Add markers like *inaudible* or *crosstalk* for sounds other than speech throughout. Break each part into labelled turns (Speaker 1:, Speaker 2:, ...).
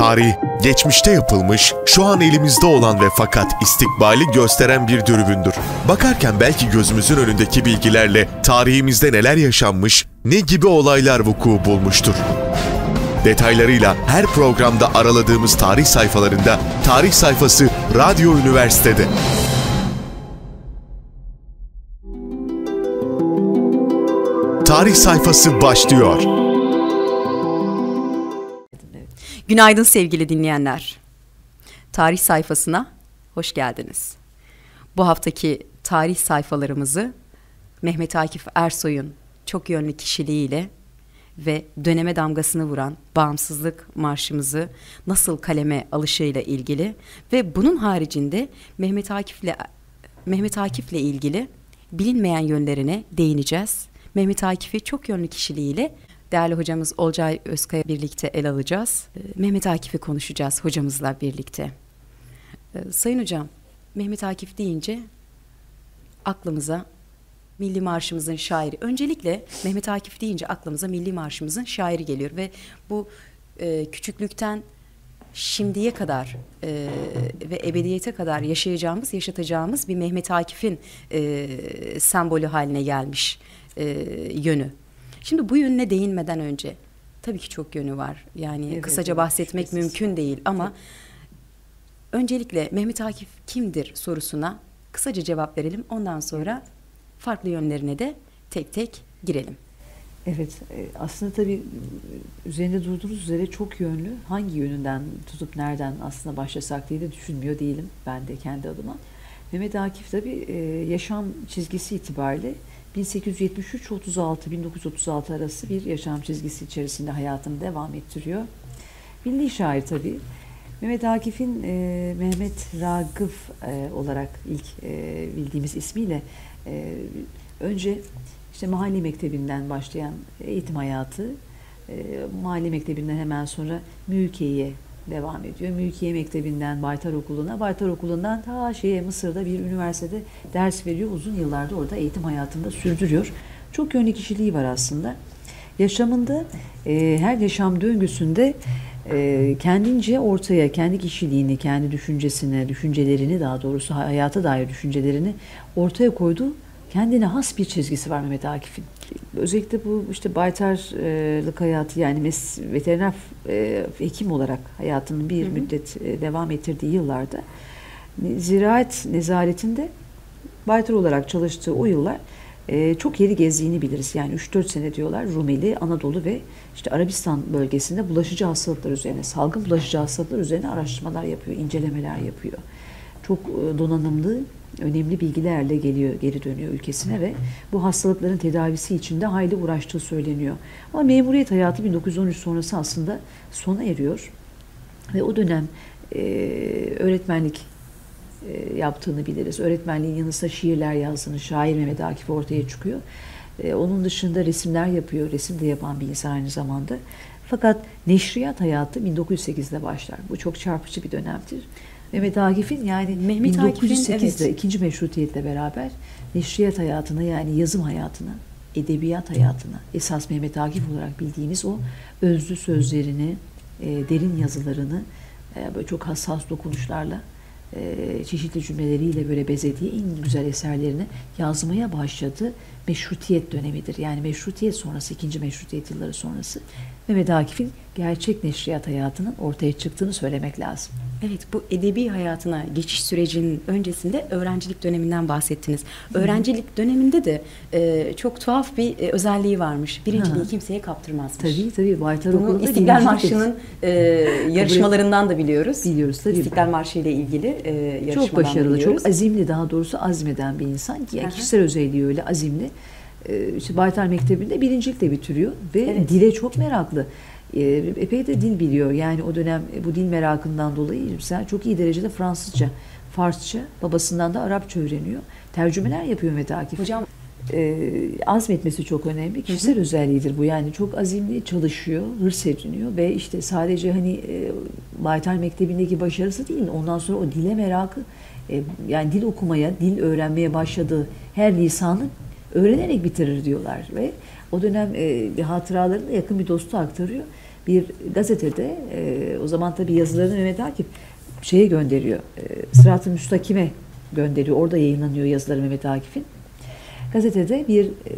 Speaker 1: Tarih, geçmişte yapılmış, şu an elimizde olan ve fakat istikbali gösteren bir dürbündür. Bakarken belki gözümüzün önündeki bilgilerle tarihimizde neler yaşanmış, ne gibi olaylar vuku bulmuştur. Detaylarıyla her programda araladığımız tarih sayfalarında tarih sayfası Radyo Üniversitede. Tarih sayfası başlıyor.
Speaker 2: Günaydın sevgili dinleyenler. Tarih sayfasına hoş geldiniz. Bu haftaki tarih sayfalarımızı Mehmet Akif Ersoy'un çok yönlü kişiliğiyle ve döneme damgasını vuran bağımsızlık marşımızı nasıl kaleme alışıyla ilgili ve bunun haricinde Mehmet Akif'le Mehmet Akif'le ilgili bilinmeyen yönlerine değineceğiz. Mehmet Akif'i çok yönlü kişiliğiyle değerli hocamız Olcay Özkaya birlikte el alacağız. Ee, Mehmet Akif'i konuşacağız hocamızla birlikte. Ee, Sayın hocam, Mehmet Akif deyince aklımıza Milli Marşımızın şairi. Öncelikle Mehmet Akif deyince aklımıza Milli Marşımızın şairi geliyor ve bu e, küçüklükten şimdiye kadar e, ve ebediyete kadar yaşayacağımız, yaşatacağımız bir Mehmet Akif'in e, sembolü haline gelmiş e, yönü. Şimdi bu yönüne değinmeden önce tabii ki çok yönü var. Yani
Speaker 3: Evet,
Speaker 2: kısaca
Speaker 3: evet,
Speaker 2: bahsetmek
Speaker 3: şüphesiz.
Speaker 2: mümkün değil ama öncelikle Mehmet Akif kimdir sorusuna kısaca cevap verelim. Ondan sonra farklı yönlerine de tek tek girelim.
Speaker 3: Evet, e, aslında tabii e, üzerinde durduğunuz üzere çok yönlü. Hangi yönünden tutup nereden aslında başlasak diye de düşünmüyor değilim ben de kendi adıma. Mehmet Akif tabii e, yaşam çizgisi itibariyle 1873-36, 1936 arası bir yaşam çizgisi içerisinde hayatını devam ettiriyor. Milli şair tabii. Mehmet Akif'in e, Mehmet Ragıf e, olarak ilk e, bildiğimiz ismiyle e, önce işte mahalle mektebinden başlayan eğitim hayatı, e, mahalle mektebinden hemen sonra Mülkiye'ye devam ediyor. Mülkiye Mektebi'nden Baytar Okulu'na, Baytar Okulu'ndan ta şeye Mısır'da bir üniversitede ders veriyor. Uzun yıllarda orada eğitim hayatında sürdürüyor. Çok yönlü kişiliği var aslında. Yaşamında e, her yaşam döngüsünde e, kendince ortaya kendi kişiliğini, kendi düşüncesini, düşüncelerini daha doğrusu hayata dair düşüncelerini ortaya koyduğu kendine has bir çizgisi var Mehmet Akif'in. Özellikle bu işte baytarlık hayatı yani mes- veteriner e, hekim olarak hayatının bir müddet e, devam ettirdiği yıllarda ziraat nezaretinde baytar olarak çalıştığı o yıllar e, çok yeri gezdiğini biliriz. Yani 3-4 sene diyorlar Rumeli, Anadolu ve işte Arabistan bölgesinde bulaşıcı hastalıklar üzerine, salgın bulaşıcı hastalıklar üzerine araştırmalar yapıyor, incelemeler yapıyor. Çok donanımlı, önemli bilgilerle geliyor, geri dönüyor ülkesine ve bu hastalıkların tedavisi için de hayli uğraştığı söyleniyor. Ama memuriyet hayatı 1913 sonrası aslında sona eriyor ve o dönem e, öğretmenlik e, yaptığını biliriz. Öğretmenliğin yanı sıra şiirler yazdığını, şair Mehmet Akif ortaya çıkıyor. E, onun dışında resimler yapıyor, resim de yapan bir insan aynı zamanda. Fakat neşriyat hayatı 1908'de başlar. Bu çok çarpıcı bir dönemdir. Mehmet Akif'in yani
Speaker 2: Mehmet Akif'in,
Speaker 3: 1908'de
Speaker 2: evet.
Speaker 3: ikinci meşrutiyetle beraber neşriyat hayatına yani yazım hayatına, edebiyat hayatına esas Mehmet Akif olarak bildiğimiz o özlü sözlerini, e, derin yazılarını e, böyle çok hassas dokunuşlarla e, çeşitli cümleleriyle böyle bezediği en güzel eserlerini yazmaya başladı. Meşrutiyet dönemidir. Yani meşrutiyet sonrası, ikinci meşrutiyet yılları sonrası Mehmet Akif'in gerçek neşriyat hayatının ortaya çıktığını söylemek lazım.
Speaker 2: Evet bu edebi hayatına geçiş sürecinin öncesinde öğrencilik döneminden bahsettiniz. Öğrencilik döneminde de e, çok tuhaf bir e, özelliği varmış. Birinciliği
Speaker 3: Ha.
Speaker 2: kimseye kaptırmazmış.
Speaker 3: Tabii tabii Baytar
Speaker 2: Bunu İstiklal Marşı'nın e, *laughs* yarışmalarından da biliyoruz.
Speaker 3: Biliyoruz, tabii.
Speaker 2: İstiklal Marşı ile ilgili e, yarışmadan
Speaker 3: Çok başarılı,
Speaker 2: biliyoruz.
Speaker 3: çok azimli daha doğrusu azmeden bir insan. ki kişisel özelliği öyle azimli. Ee, işte Baytar Mektebi'nde birincilikle bitiriyor ve
Speaker 2: Evet.
Speaker 3: dile çok meraklı. Ee, epey de dil biliyor. Yani o dönem e, bu dil merakından dolayı mesela çok iyi derecede Fransızca, Farsça, babasından da Arapça öğreniyor. Tercümeler yapıyor Mehmet Akif.
Speaker 2: Hocam
Speaker 3: e, azmetmesi çok önemli. Kişisel özelliğidir bu. Yani çok azimli çalışıyor, hırs ediniyor ve işte sadece hani e, Baytar Mektebi'ndeki başarısı değil, ondan sonra o dile merakı, e, yani dil okumaya, dil öğrenmeye başladığı her lisanı öğrenerek bitirir diyorlar ve o dönem e, bir hatıralarını yakın bir dostu aktarıyor. bir gazetede e, o zaman tabii yazılarını Mehmet Akif şeye gönderiyor. E, Sırat-ı Müstakim'e gönderiyor. Orada yayınlanıyor yazıları Mehmet Akif'in. Gazetede bir e,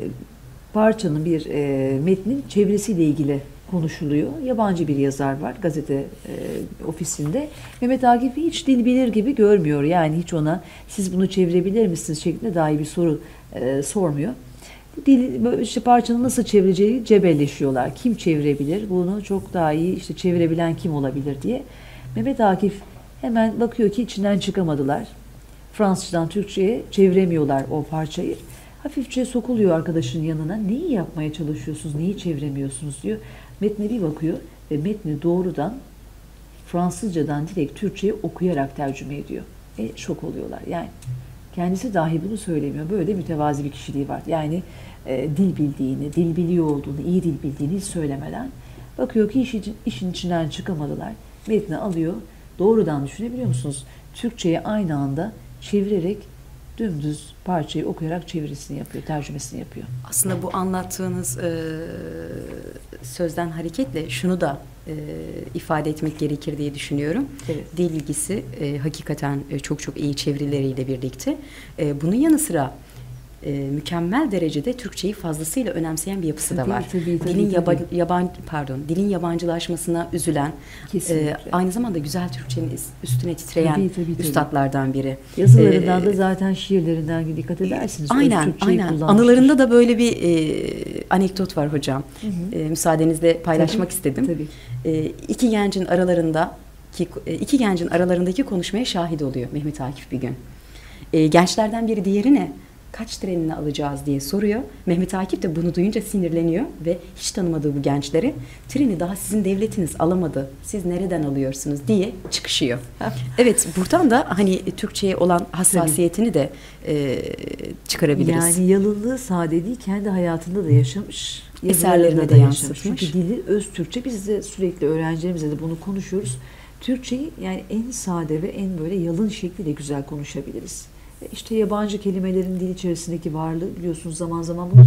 Speaker 3: parçanın, bir e, metnin çevresiyle ilgili konuşuluyor. Yabancı bir yazar var gazete e, ofisinde. Mehmet Akif'i hiç dil bilir gibi görmüyor. Yani hiç ona siz bunu çevirebilir misiniz şeklinde dahi bir soru e, sormuyor. Dil, işte parçanın nasıl çevireceği cebelleşiyorlar. Kim çevirebilir? Bunu çok daha iyi işte çevirebilen kim olabilir diye. Mehmet Akif hemen bakıyor ki içinden çıkamadılar. Fransızcadan Türkçe'ye çeviremiyorlar o parçayı. Hafifçe sokuluyor arkadaşın yanına. Neyi yapmaya çalışıyorsunuz, neyi çeviremiyorsunuz diyor. Metne bir bakıyor ve metni doğrudan Fransızcadan direkt Türkçe'ye okuyarak tercüme ediyor. E, şok oluyorlar. Yani kendisi dahi bunu söylemiyor. Böyle mütevazi bir kişiliği var. Yani e, dil bildiğini, dil biliyor olduğunu, iyi dil bildiğini hiç söylemeden bakıyor ki iş, işin içinden çıkamadılar. Metni alıyor. Doğrudan düşünebiliyor musunuz? Türkçe'ye aynı anda çevirerek dümdüz parçayı okuyarak çevirisini yapıyor, tercümesini yapıyor.
Speaker 2: Aslında bu anlattığınız e, sözden hareketle şunu da e, ifade etmek gerekir diye düşünüyorum.
Speaker 3: Evet.
Speaker 2: Dil bilgisi e, hakikaten e, çok çok iyi çevirileriyle birlikte. E, bunun yanı sıra e, mükemmel derecede Türkçeyi fazlasıyla önemseyen bir yapısı da var.
Speaker 3: tabii, tabii,
Speaker 2: dilin yaba,
Speaker 3: tabii.
Speaker 2: yaban pardon, dilin yabancılaşmasına üzülen,
Speaker 3: Kesinlikle.
Speaker 2: e, aynı zamanda güzel Türkçenin üstüne titreyen
Speaker 3: Tabii, tabii, tabii.
Speaker 2: üstadlardan biri.
Speaker 3: Yazılarından
Speaker 2: E,
Speaker 3: da zaten şiirlerinden dikkat edersiniz.
Speaker 2: Aynen, aynen. Anılarında da böyle bir e, anekdot var hocam. E, müsaadenizle paylaşmak
Speaker 3: Tabii,
Speaker 2: istedim.
Speaker 3: Tabii.
Speaker 2: E, iki gencin aralarında ki e, iki gencin aralarındaki konuşmaya şahit oluyor Mehmet Akif bir gün. E, gençlerden biri diğerine kaç trenini alacağız diye soruyor. Mehmet Akif de bunu duyunca sinirleniyor ve hiç tanımadığı bu gençleri treni daha sizin devletiniz alamadı. Siz nereden alıyorsunuz diye çıkışıyor. Evet buradan da hani Türkçe'ye olan hassasiyetini de e, çıkarabiliriz.
Speaker 3: Yani yalınlığı sadeliği kendi hayatında da yaşamış.
Speaker 2: Eserlerine de yansıtmış.
Speaker 3: Çünkü dili öz Türkçe. Biz de sürekli öğrencilerimizle de bunu konuşuyoruz. Türkçeyi yani en sade ve en böyle yalın şekliyle güzel konuşabiliriz. İşte yabancı kelimelerin dil içerisindeki varlığı biliyorsunuz zaman zaman bunu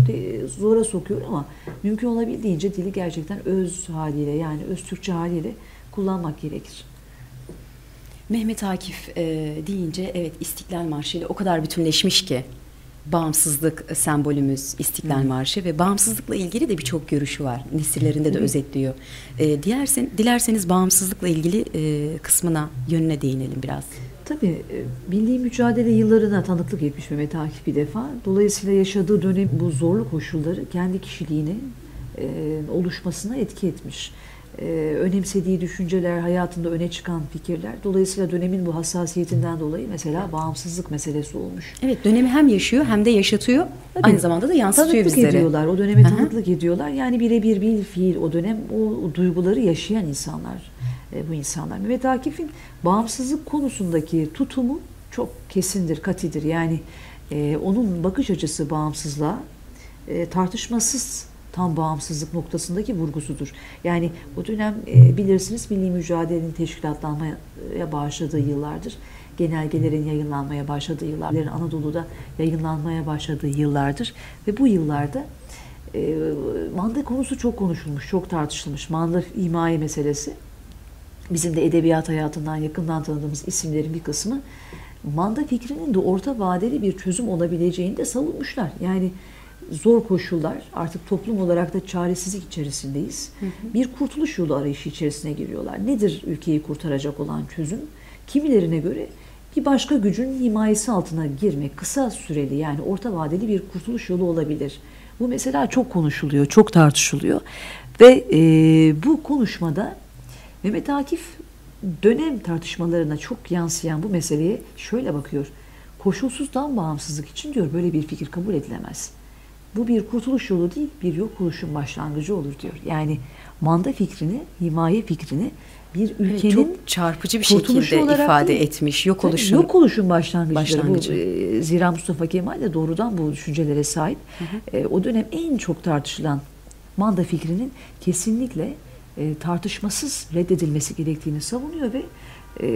Speaker 3: zora sokuyor ama mümkün olabildiğince dili gerçekten öz haliyle yani öz Türkçe haliyle kullanmak gerekir.
Speaker 2: Mehmet Akif e, deyince evet İstiklal Marşı ile o kadar bütünleşmiş ki bağımsızlık sembolümüz İstiklal Marşı ve bağımsızlıkla ilgili de birçok görüşü var. Nesillerinde de
Speaker 3: Tabii.
Speaker 2: özetliyor. E, dilersen, dilerseniz bağımsızlıkla ilgili e, kısmına yönüne değinelim biraz.
Speaker 3: Tabii e, milli mücadele yıllarına tanıklık etmiş Mehmet Akif bir defa. Dolayısıyla yaşadığı dönem bu zorlu koşulları kendi kişiliğini e, oluşmasına etki etmiş. E, önemsediği düşünceler, hayatında öne çıkan fikirler. Dolayısıyla dönemin bu hassasiyetinden dolayı mesela bağımsızlık meselesi olmuş.
Speaker 2: Evet dönemi hem yaşıyor hem de yaşatıyor. Aynı zamanda da yansıtıyor
Speaker 3: Tanıklık
Speaker 2: bizlere.
Speaker 3: ediyorlar. O döneme
Speaker 2: Aha.
Speaker 3: tanıklık ediyorlar. Yani birebir bil fiil o dönem o, o duyguları yaşayan insanlar bu insanlar. Mehmet Akif'in bağımsızlık konusundaki tutumu çok kesindir, katidir. Yani e, onun bakış açısı bağımsızlığa e, tartışmasız tam bağımsızlık noktasındaki vurgusudur. Yani o dönem e, bilirsiniz milli mücadelenin teşkilatlanmaya başladığı yıllardır. Genelgelerin yayınlanmaya başladığı yıllardır. Anadolu'da yayınlanmaya başladığı yıllardır. Ve bu yıllarda e, manda konusu çok konuşulmuş, çok tartışılmış. Manda himaye meselesi. Bizim de edebiyat hayatından yakından tanıdığımız isimlerin bir kısmı manda fikrinin de orta vadeli bir çözüm olabileceğini de savunmuşlar. Yani zor koşullar artık toplum olarak da çaresizlik içerisindeyiz. Bir kurtuluş yolu arayışı içerisine giriyorlar. Nedir ülkeyi kurtaracak olan çözüm? Kimilerine göre bir başka gücün himayesi altına girmek kısa süreli yani orta vadeli bir kurtuluş yolu olabilir. Bu mesela çok konuşuluyor, çok tartışılıyor ve e, bu konuşmada Mehmet Akif dönem tartışmalarına çok yansıyan bu meseleye şöyle bakıyor. Koşulsuzdan bağımsızlık için diyor böyle bir fikir kabul edilemez. Bu bir kurtuluş yolu değil, bir yok oluşun başlangıcı olur diyor. Yani manda fikrini, himaye fikrini bir ülkenin
Speaker 2: çok çarpıcı bir şekilde ifade
Speaker 3: değil.
Speaker 2: etmiş. Yok oluşun.
Speaker 3: Yok oluşun.
Speaker 2: Başlangıcı.
Speaker 3: Bu, e, zira Mustafa Kemal de doğrudan bu düşüncelere sahip. E, o dönem en çok tartışılan manda fikrinin kesinlikle e, tartışmasız reddedilmesi gerektiğini savunuyor ve e,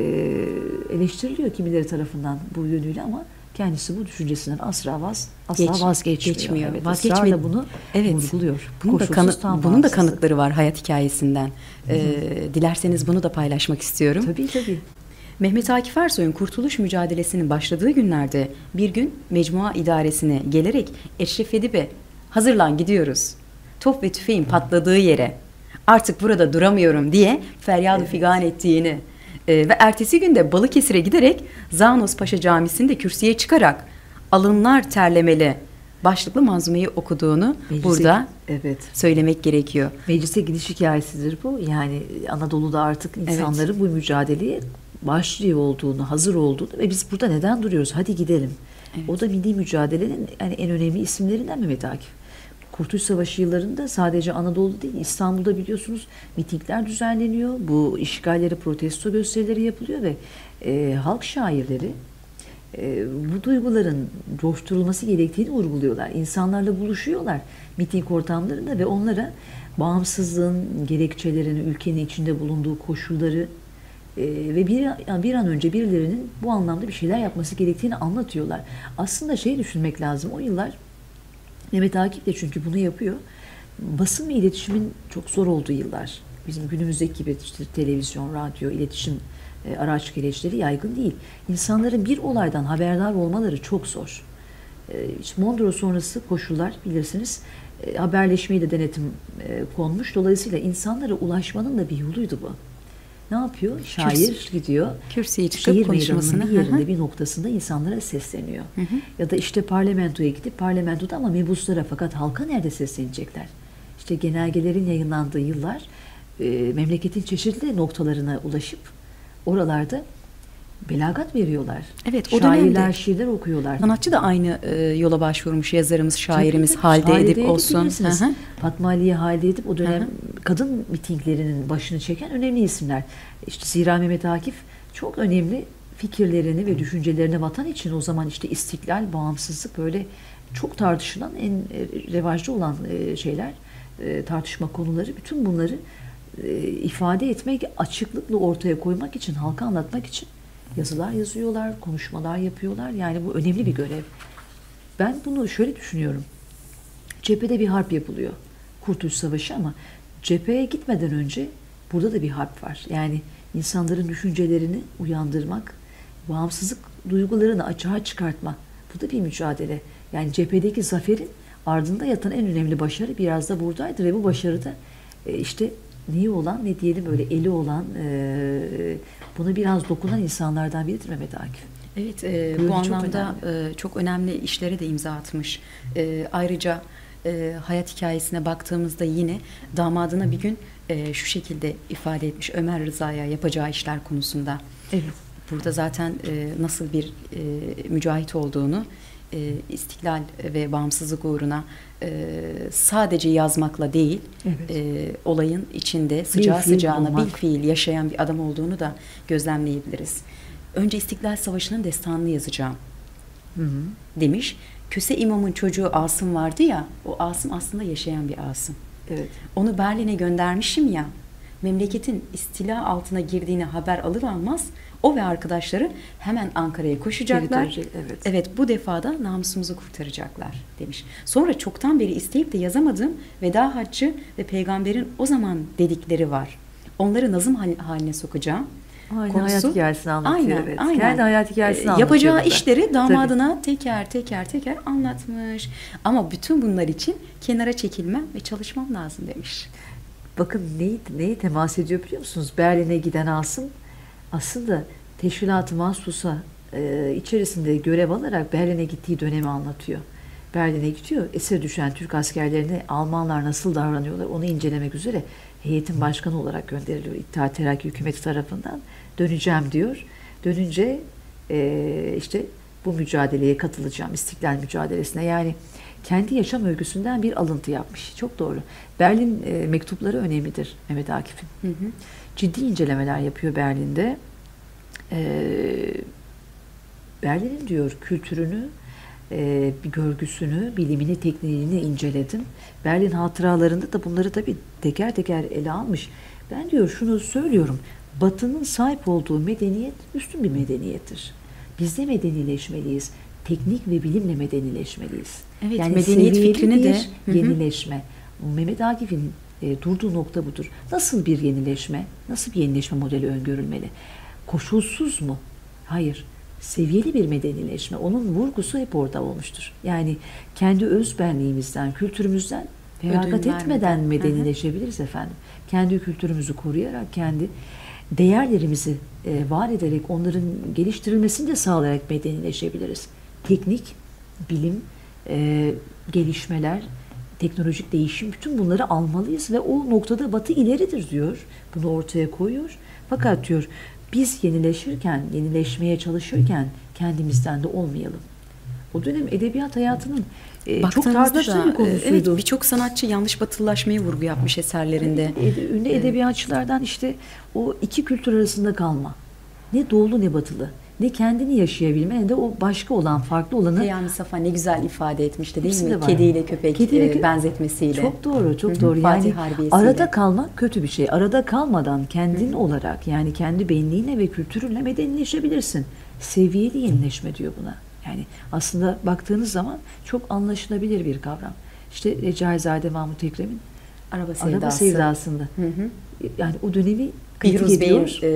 Speaker 3: eleştiriliyor kimileri tarafından bu yönüyle ama kendisi bu düşüncesinden asla vaz asla
Speaker 2: Geç-
Speaker 3: vazgeçmiyor.
Speaker 2: geçmiyor.
Speaker 3: Evet,
Speaker 2: Vazgeçme-
Speaker 3: ısrarla bunu
Speaker 2: Evet.
Speaker 3: vurguluyor.
Speaker 2: Bunun da, kanı- bunun da kanıtları var hayat hikayesinden. Ee, dilerseniz bunu da paylaşmak istiyorum.
Speaker 3: Tabii tabii.
Speaker 2: Mehmet Akif Ersoy'un kurtuluş mücadelesinin başladığı günlerde bir gün mecmua idaresine gelerek Eşref Edip'e hazırlan gidiyoruz. Top ve tüfeğin patladığı yere artık burada duramıyorum diye feryadı figan ettiğini e, ve ertesi günde Balıkesir'e giderek Zanos Paşa Camisi'nde kürsüye çıkarak alınlar terlemeli başlıklı manzumeyi okuduğunu
Speaker 3: Meclise-
Speaker 2: burada
Speaker 3: evet.
Speaker 2: söylemek gerekiyor.
Speaker 3: Meclise gidiş hikayesidir bu. Yani Anadolu'da artık insanların bu mücadeleye başlıyor olduğunu, hazır olduğunu ve biz burada neden duruyoruz? Hadi gidelim. O da milli mücadelenin yani en önemli isimlerinden Mehmet Akif. Kurtuluş Savaşı yıllarında sadece Anadolu değil İstanbul'da biliyorsunuz mitingler düzenleniyor. Bu işgalleri protesto gösterileri yapılıyor ve e, halk şairleri e, bu duyguların coşturulması gerektiğini vurguluyorlar. İnsanlarla buluşuyorlar miting ortamlarında ve onlara bağımsızlığın gerekçelerini, ülkenin içinde bulunduğu koşulları e, ve bir, bir an önce birilerinin bu anlamda bir şeyler yapması gerektiğini anlatıyorlar. Aslında şey düşünmek lazım. O yıllar Mehmet Akif de çünkü bunu yapıyor. Basın ve iletişimin çok zor olduğu yıllar. Bizim günümüzdeki gibi işte televizyon, radyo, iletişim e, araç gereçleri yaygın değil. İnsanların bir olaydan haberdar olmaları çok zor. E, işte Mondros sonrası koşullar bilirsiniz e, haberleşmeye de denetim e, konmuş. Dolayısıyla insanlara ulaşmanın da bir yoluydu bu. Ne yapıyor? Şair gidiyor.
Speaker 2: Kürsüye çıkıp
Speaker 3: Şehir
Speaker 2: konuşmasını.
Speaker 3: bir
Speaker 2: Hı hı.
Speaker 3: yerinde bir noktasında insanlara sesleniyor. Ya da işte parlamentoya gidip parlamentoda ama mebuslara fakat halka nerede seslenecekler? İşte genelgelerin yayınlandığı yıllar e, memleketin çeşitli noktalarına ulaşıp oralarda belagat veriyorlar.
Speaker 2: Evet, o
Speaker 3: Şairler
Speaker 2: dönemde-
Speaker 3: şiirler okuyorlar.
Speaker 2: Sanatçı da aynı e, yola başvurmuş yazarımız, şairimiz
Speaker 3: Tabii,
Speaker 2: Halide Edip olsun. Hı hı.
Speaker 3: Fatma Aliye Halide Edip o dönem
Speaker 2: Hı
Speaker 3: kadın mitinglerinin başını çeken önemli isimler. İşte Zira Mehmet Akif çok önemli fikirlerini ve düşüncelerini vatan için o zaman işte istiklal, bağımsızlık böyle çok tartışılan en e, revaçta olan e, şeyler, e, tartışma konuları bütün bunları ifade etmek, açıklıkla ortaya koymak için, halka anlatmak için yazılar yazıyorlar, konuşmalar yapıyorlar. Yani bu önemli bir görev. Ben bunu şöyle düşünüyorum. Cephede bir harp yapılıyor. Kurtuluş Savaşı ama cepheye gitmeden önce burada da bir harp var. Yani insanların düşüncelerini uyandırmak, bağımsızlık duygularını açığa çıkartma. Bu da bir mücadele. Yani cephedeki zaferin ardında yatan en önemli başarı biraz da buradaydı ve bu başarıda e, işte neyi olan ne diyelim böyle eli olan e, buna biraz dokunan insanlardan biridir Mehmet Akif.
Speaker 2: Evet, e,
Speaker 3: Bu
Speaker 2: bu
Speaker 3: yönü çok
Speaker 2: anlamda e, çok önemli işlere de imza atmış. E, ayrıca e, hayat hikayesine baktığımızda yine damadına bir gün e, şu şekilde ifade etmiş Ömer Rıza'ya yapacağı işler konusunda.
Speaker 3: Evet.
Speaker 2: Burada zaten e, nasıl bir e, mücahit olduğunu e, istiklal ve bağımsızlık uğruna e, sadece yazmakla değil,
Speaker 3: Evet.
Speaker 2: e, olayın içinde sıcağı
Speaker 3: fiil
Speaker 2: sıcağına
Speaker 3: olmak.
Speaker 2: bil fiil yaşayan bir adam olduğunu da gözlemleyebiliriz. Önce İstiklal Savaşı'nın destanını yazacağım
Speaker 3: Hı hı.
Speaker 2: demiş. Köse imamın çocuğu Asım vardı ya, o Asım aslında yaşayan bir Asım.
Speaker 3: Evet.
Speaker 2: Onu Berlin'e göndermişim ya, memleketin istila altına girdiğini haber alır almaz o ve arkadaşları hemen Ankara'ya koşacaklar.
Speaker 3: Dönecek, evet.
Speaker 2: Evet bu defada namusumuzu kurtaracaklar demiş. Sonra çoktan beri isteyip de yazamadığım veda haccı ve peygamberin o zaman dedikleri var. Onları nazım hal- haline sokacağım.
Speaker 3: Aynen, hayat hikayesini anlatıyor,
Speaker 2: Aynen,
Speaker 3: evet.
Speaker 2: aynen.
Speaker 3: Kendi hayat hikayesini
Speaker 2: Ee,
Speaker 3: anlatıyor
Speaker 2: Yapacağı
Speaker 3: burada.
Speaker 2: işleri damadına teker teker teker anlatmış. Ama bütün bunlar için kenara çekilmem ve çalışmam lazım demiş.
Speaker 3: Bakın neyi, neyi temas ediyor biliyor musunuz? Berlin'e giden Asım aslında teşkilat-ı mahsusa e, içerisinde görev alarak Berlin'e gittiği dönemi anlatıyor. Berlin'e gidiyor. Esir düşen Türk askerlerine Almanlar nasıl davranıyorlar onu incelemek üzere heyetin başkanı olarak gönderiliyor İttihat Terakki hükümeti tarafından. Döneceğim diyor. Dönünce e, işte bu mücadeleye katılacağım. İstiklal mücadelesine. Yani kendi yaşam öyküsünden bir alıntı yapmış. Çok doğru. Berlin e, mektupları önemlidir Mehmet Akif'in.
Speaker 2: Hı hı.
Speaker 3: Ciddi incelemeler yapıyor Berlin'de. E, Berlin'in diyor kültürünü, e, bir görgüsünü, bilimini, tekniğini inceledim. Berlin hatıralarında da bunları tabii teker teker ele almış. Ben diyor şunu söylüyorum. Batı'nın sahip olduğu medeniyet üstün bir medeniyettir. Biz de medenileşmeliyiz. teknik ve bilimle medenileşmeliyiz.
Speaker 2: Evet, medeniyet
Speaker 3: seviyeli
Speaker 2: fikrini de- Hı hı.
Speaker 3: yenileşme. Mehmet Akif'in e, durduğu nokta budur. Nasıl bir yenileşme, nasıl bir yenileşme modeli öngörülmeli? Koşulsuz mu? Hayır. Seviyeli bir medenileşme. Onun vurgusu hep orada olmuştur. Yani kendi öz benliğimizden, kültürümüzden feragat etmeden medenileşebiliriz efendim. Kendi kültürümüzü koruyarak, kendi değerlerimizi e, var ederek, onların geliştirilmesini de sağlayarak medenileşebiliriz. Teknik, bilim, e, gelişmeler, teknolojik değişim bütün bunları almalıyız ve o noktada Batı ileridir diyor. Bunu ortaya koyuyor. Fakat diyor biz yenileşirken, yenileşmeye çalışırken kendimizden de olmayalım. O dönem edebiyat hayatının e, çok
Speaker 2: da
Speaker 3: bir
Speaker 2: e,
Speaker 3: konusuydu.
Speaker 2: evet birçok sanatçı yanlış batılılaşmaya vurgu yapmış eserlerinde.
Speaker 3: Ede- Ünlü edebiyatçılardan işte o iki kültür arasında kalma. Ne doğulu ne batılı. Ne kendini yaşayabilme ne de o başka olan, farklı olanı
Speaker 2: Peyami Safa ne güzel ifade etmişti değil
Speaker 3: Hepsi
Speaker 2: mi?
Speaker 3: de var.
Speaker 2: Kediyle köpek
Speaker 3: Kediyle
Speaker 2: e, benzetmesiyle.
Speaker 3: Çok doğru, çok
Speaker 2: Hı hı,
Speaker 3: doğru. Yani arada kalmak kötü bir şey. Arada kalmadan kendin olarak yani kendi benliğinle ve kültürünle medenileşebilirsin. Seviyeli yenileşme diyor buna. Yani aslında baktığınız zaman çok anlaşılabilir bir kavram. İşte Recaizade Mahmut Ekrem'in
Speaker 2: Araba sevdası.
Speaker 3: Araba Sevdası'nda.
Speaker 2: Hı hı.
Speaker 3: Yani o dönemi kritik
Speaker 2: Firuz Bey'in e,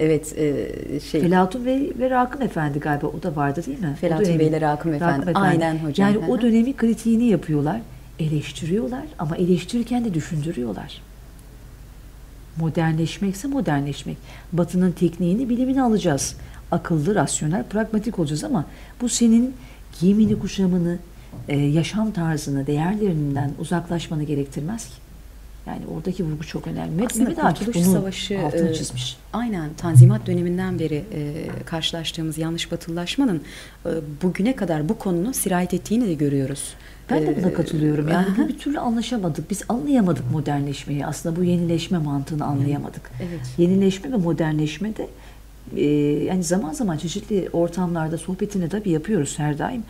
Speaker 2: evet e, şey
Speaker 3: Felatun Bey ve Rakım Efendi galiba o da vardı değil mi?
Speaker 2: Felatun Bey ile Rakım Efendi. Aynen hocam.
Speaker 3: Yani
Speaker 2: Hı
Speaker 3: o
Speaker 2: hı.
Speaker 3: dönemi kritiğini yapıyorlar, eleştiriyorlar ama eleştirirken de düşündürüyorlar. Modernleşmekse modernleşmek. Batının tekniğini, bilimini alacağız. Akıllı, rasyonel, pragmatik olacağız ama bu senin giyimini, kuşamını, e, yaşam tarzını, değerlerinden uzaklaşmanı gerektirmez ki. Yani oradaki vurgu çok önemli.
Speaker 2: Aslında
Speaker 3: Mehmet Akif bunu
Speaker 2: Savaşı
Speaker 3: altını
Speaker 2: e,
Speaker 3: çizmiş.
Speaker 2: Aynen Tanzimat döneminden beri e, karşılaştığımız yanlış batılılaşmanın e, bugüne kadar bu konunun sirayet ettiğini de görüyoruz.
Speaker 3: Ben de buna
Speaker 2: E,
Speaker 3: katılıyorum. Yani
Speaker 2: aha.
Speaker 3: bir türlü anlaşamadık. Biz anlayamadık modernleşmeyi. Aslında bu yenileşme mantığını anlayamadık.
Speaker 2: Evet.
Speaker 3: Yenileşme ve modernleşme de e, yani zaman zaman çeşitli ortamlarda sohbetini tabii yapıyoruz her daim.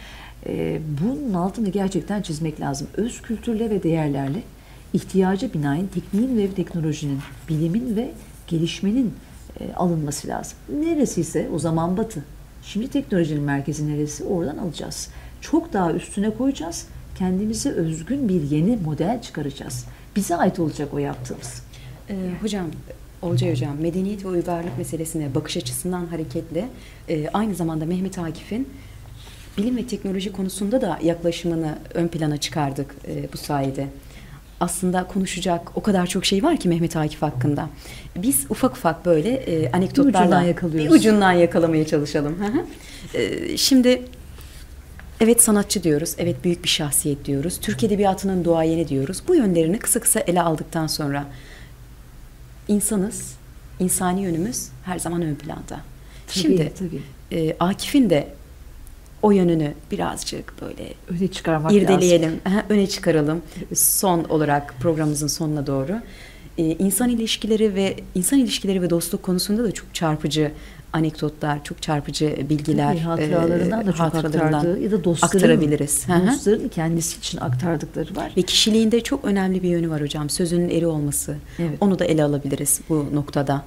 Speaker 3: E, bunun altını gerçekten çizmek lazım. Öz kültürle ve değerlerle ihtiyaca binaen tekniğin ve teknolojinin, bilimin ve gelişmenin e, alınması lazım. Neresi ise o zaman batı. Şimdi teknolojinin merkezi neresi? Oradan alacağız. Çok daha üstüne koyacağız. Kendimize özgün bir yeni model çıkaracağız. Bize ait olacak o yaptığımız.
Speaker 2: E, hocam, Olcay Hocam, medeniyet ve uygarlık meselesine bakış açısından hareketle e, aynı zamanda Mehmet Akif'in bilim ve teknoloji konusunda da yaklaşımını ön plana çıkardık e, bu sayede. Aslında konuşacak o kadar çok şey var ki Mehmet Akif hakkında. Biz ufak ufak böyle e, anekdotlarla
Speaker 3: ucundan yakalıyoruz.
Speaker 2: bir ucundan yakalamaya çalışalım. E, şimdi evet sanatçı diyoruz, evet büyük bir şahsiyet diyoruz, Türk Edebiyatı'nın duayeni diyoruz. Bu yönlerini kısa kısa ele aldıktan sonra insanız, insani yönümüz her zaman ön planda. Şimdi
Speaker 3: tabii.
Speaker 2: e, Akif'in de o yönünü birazcık böyle
Speaker 3: öne çıkarmak lazım.
Speaker 2: irdeleyelim, aha, öne çıkaralım. Son olarak programımızın sonuna doğru. Ee, insan ilişkileri ve insan ilişkileri ve dostluk konusunda da çok çarpıcı anekdotlar, çok çarpıcı bilgiler,
Speaker 3: Tabii, hatıralarından
Speaker 2: e,
Speaker 3: da çok
Speaker 2: hatıralarından
Speaker 3: aktardığı ya da dostların,
Speaker 2: aktarabiliriz.
Speaker 3: Dostların kendisi için aktardıkları var.
Speaker 2: Ve kişiliğinde çok önemli bir yönü var hocam. Sözünün eri olması.
Speaker 3: Evet.
Speaker 2: Onu da ele alabiliriz bu noktada.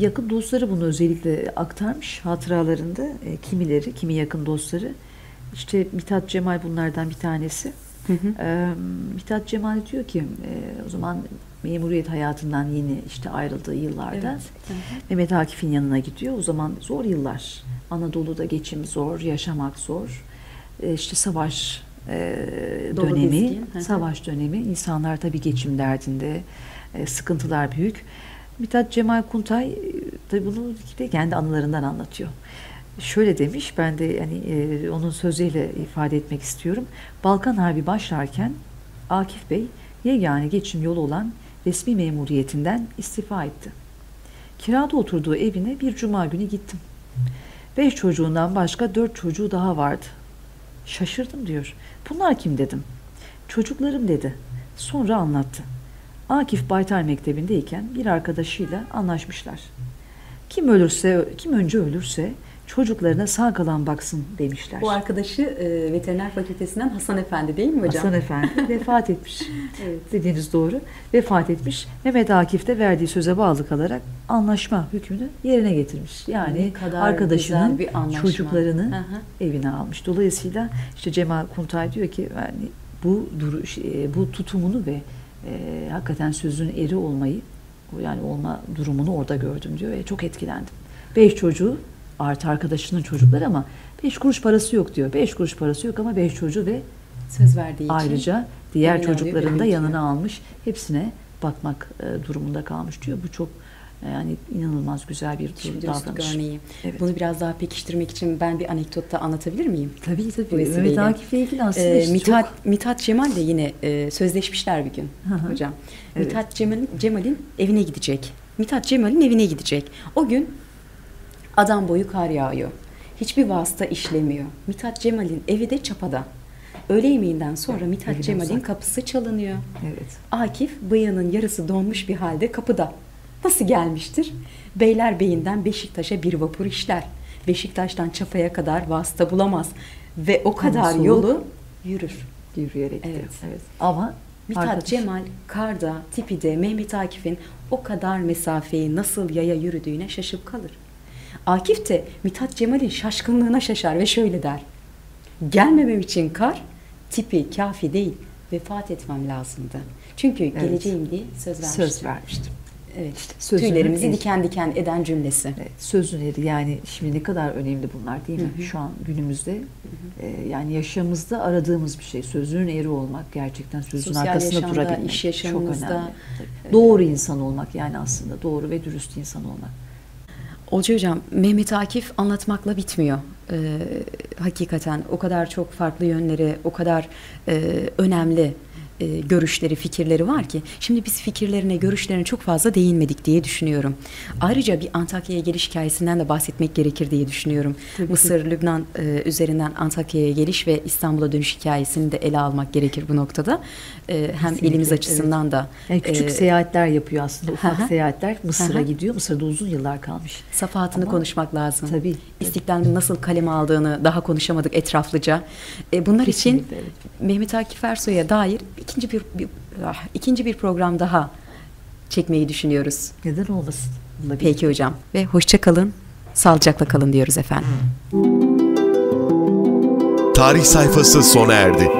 Speaker 3: Yakın dostları bunu özellikle aktarmış hatıralarında. E, kimileri, kimi yakın dostları. İşte Mithat Cemal bunlardan bir tanesi.
Speaker 2: Hı hı.
Speaker 3: E, Mithat Cemal diyor ki e, o zaman memuriyet hayatından yeni işte ayrıldığı yıllarda
Speaker 2: Evet.
Speaker 3: Mehmet Akif'in yanına gidiyor. O zaman zor yıllar. Anadolu'da geçim zor, yaşamak zor. E, işte savaş e,
Speaker 2: Dolu
Speaker 3: dönemi, savaş dönemi. İnsanlar tabii geçim derdinde, e, sıkıntılar büyük. Mithat Cemal Kuntay e, tabii bunu de kendi anılarından anlatıyor. Şöyle demiş, ben de yani e, onun sözüyle ifade etmek istiyorum. Balkan Harbi başlarken Akif Bey yegane geçim yolu olan resmi memuriyetinden istifa etti. Kirada oturduğu evine bir cuma günü gittim. Beş çocuğundan başka dört çocuğu daha vardı. Şaşırdım diyor. Bunlar kim dedim. Çocuklarım dedi. Sonra anlattı. Akif Baytar Mektebi'ndeyken bir arkadaşıyla anlaşmışlar. Kim ölürse, kim önce ölürse çocuklarına sağ kalan baksın demişler.
Speaker 2: Bu arkadaşı e, veteriner fakültesinden Hasan Efendi değil mi hocam?
Speaker 3: Hasan Efendi vefat etmiş. *laughs*
Speaker 2: Evet.
Speaker 3: Dediğiniz doğru. Vefat etmiş. Mehmet Akif de verdiği söze bağlı kalarak anlaşma hükmünü yerine getirmiş. Yani arkadaşının
Speaker 2: bir anlaşma.
Speaker 3: çocuklarını
Speaker 2: hı.
Speaker 3: evine almış. Dolayısıyla işte Cemal Kuntay diyor ki yani bu duru, şey, bu tutumunu ve e, hakikaten sözün eri olmayı yani olma durumunu orada gördüm diyor ve çok etkilendim. Beş çocuğu artı arkadaşının çocukları ama beş kuruş parası yok diyor. Beş kuruş parası yok ama beş çocuğu ve
Speaker 2: Söz verdiği için.
Speaker 3: ayrıca diğer çocuklarını da yanına almış. Hepsine bakmak e, durumunda kalmış diyor. Bu çok e, yani inanılmaz güzel bir
Speaker 2: Şimdi
Speaker 3: davranış.
Speaker 2: örneği.
Speaker 3: Evet.
Speaker 2: Bunu biraz daha pekiştirmek için ben bir anekdotta anlatabilir miyim?
Speaker 3: Tabii tabii. Mehmet Akif'le ilgili aslında
Speaker 2: Ee,
Speaker 3: işte
Speaker 2: Mithat,
Speaker 3: çok
Speaker 2: Mithat Cemal de yine e, sözleşmişler bir gün
Speaker 3: Hı hı.
Speaker 2: hocam.
Speaker 3: Evet.
Speaker 2: Mithat Cemal'in Cemal'in evine gidecek. Mithat Cemal'in evine gidecek. O gün adam boyu kar yağıyor. Hiçbir vasıta işlemiyor. Mithat Cemal'in evi de çapada. Öğle yemeğinden sonra Mithat Cemal'in
Speaker 3: uzak.
Speaker 2: kapısı çalınıyor.
Speaker 3: evet.
Speaker 2: Akif bıyığının yarısı donmuş bir halde kapıda. Nasıl gelmiştir? Beylerbeyi'nden Beşiktaş'a bir vapur işler. Beşiktaş'tan Çapa'ya kadar vasıta bulamaz. Ve o kadar
Speaker 3: soğuk.
Speaker 2: yolu yürür.
Speaker 3: Yürüyerek
Speaker 2: Evet.
Speaker 3: Evet. Ama
Speaker 2: Mithat
Speaker 3: arkadaş-
Speaker 2: Cemal, Karda, Tipi'de Mehmet Akif'in o kadar mesafeyi nasıl yaya yürüdüğüne şaşıp kalır. Akif de Mithat Cemal'in şaşkınlığına şaşar ve şöyle der. Gelmemem için kar, tipi kafi değil, vefat etmem lazımdı. Çünkü
Speaker 3: Evet.
Speaker 2: geleceğim diye söz vermiştim.
Speaker 3: söz vermiştim.
Speaker 2: Evet işte
Speaker 3: Sözünün
Speaker 2: tüylerimizi
Speaker 3: eri.
Speaker 2: diken diken eden cümlesi.
Speaker 3: Evet, sözün eri yani şimdi ne kadar önemli bunlar değil mi?
Speaker 2: Hı hı.
Speaker 3: Şu an günümüzde e, yani yaşamımızda aradığımız bir şey. Sözün eri olmak gerçekten sözün
Speaker 2: Sosyal
Speaker 3: arkasında
Speaker 2: yaşamda,
Speaker 3: durabilmek.
Speaker 2: iş
Speaker 3: Çok
Speaker 2: yaşamımızda,
Speaker 3: önemli. Tabii. Doğru insan olmak yani aslında doğru ve dürüst insan olmak.
Speaker 2: Olcay Hocam, Mehmet Akif anlatmakla bitmiyor. Ee, hakikaten o kadar çok farklı yönleri, o kadar e, önemli e, görüşleri, fikirleri var ki. Şimdi biz fikirlerine, görüşlerine çok fazla değinmedik diye düşünüyorum. Ayrıca bir Antakya'ya geliş hikayesinden de bahsetmek gerekir diye düşünüyorum.
Speaker 3: Tabii,
Speaker 2: Mısır, Lübnan e, üzerinden Antakya'ya geliş ve İstanbul'a dönüş hikayesini de ele almak gerekir bu noktada. E, hem
Speaker 3: Kesinlikle,
Speaker 2: elimiz
Speaker 3: evet.
Speaker 2: açısından da.
Speaker 3: Yani küçük
Speaker 2: e,
Speaker 3: seyahatler yapıyor aslında. Ufak
Speaker 2: hı.
Speaker 3: seyahatler Mısır'a gidiyor. Mısır'da uzun yıllar kalmış.
Speaker 2: Safahatını
Speaker 3: Ama-
Speaker 2: konuşmak lazım.
Speaker 3: Tabii.
Speaker 2: İstiklal'in nasıl kaleme aldığını daha konuşamadık etraflıca. E, bunlar için
Speaker 3: Kesinlikle, evet.
Speaker 2: Mehmet Akif Ersoy'a dair ikinci bir, bir ah, ikinci bir program daha çekmeyi düşünüyoruz.
Speaker 3: Neden olmasın? Olabilir.
Speaker 2: Peki hocam ve hoşça kalın, sağlıcakla kalın diyoruz efendim.
Speaker 1: Tarih sayfası sona erdi.